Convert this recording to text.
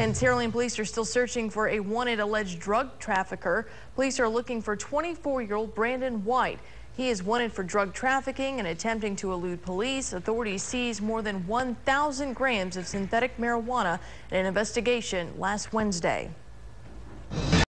And Sierra police are still searching for a wanted alleged drug trafficker. Police are looking for 24-year-old Brandon White. He is wanted for drug trafficking and attempting to elude police. Authorities seized more than 1,000 grams of synthetic marijuana in an investigation last Wednesday.